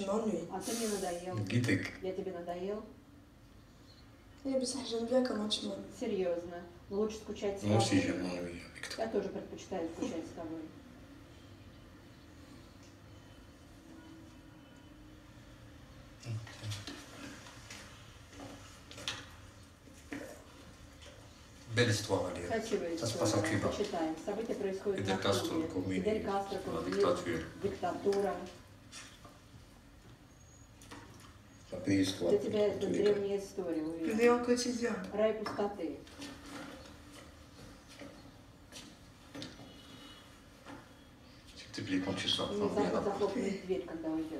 M'ennuies. А ты мне надоел. Gitek. Я тебе надоел? Bien comment tu m'ennuies. Серьезно. Лучше скучать с aussi, тобой. avec toi. Я тоже предпочитаю скучать с тобой. Passe en история. Cuba. Почитаем. События происходят на Кастро, Кубе. Фидель Кастро, диктатура. Préhistoire. Для тебя это древняя история, au quotidien. Рай пустоты. Quand tu sors, Не захлопнуть дверь, когда уйдешь.